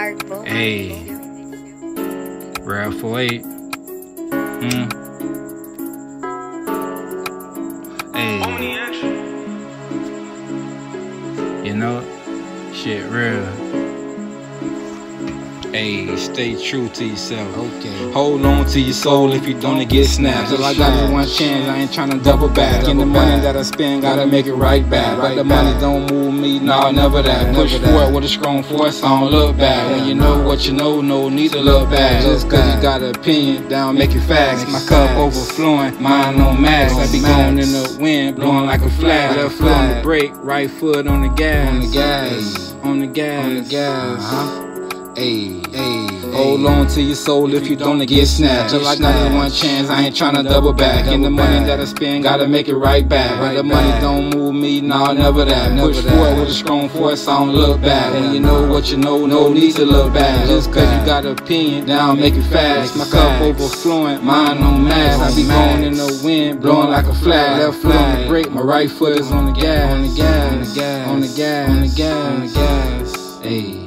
Hey. Rap 48. Hmm. Hey. You know, shit real. Hey, stay true to yourself. Okay. Hold on to your soul if you don't get snapped. Till I got it one chance, I ain't tryna double back. And the money that I spend, gotta make it right back. But the money don't move me, nah, never that. Push forward with a strong force, I don't look back. When you know what you know, no need to look back. Just cause you got an opinion, down, make it facts. My cup overflowing, mine on max. I be going in the wind, blowing like a flag. Left foot on the brake, right foot on the gas. On the gas. On the gas. On the gas. Uh-huh. Hey, hey, Hold on to your soul if you don't get. Till I got one chance, I ain't tryna double back. And the money that I spend, gotta make it right back. But the money don't move me, nah, never that. Push forward with a strong force, I don't look back. When you know what you know, no need to look back. Just cause you got an opinion, down, make it fast. My cup overflowing, mine on mass. I be going in the wind, blowing like a flag. Left foot on the brake, my right foot is on the gas. On the gas, on the gas, on the gas, on the gas. Hey.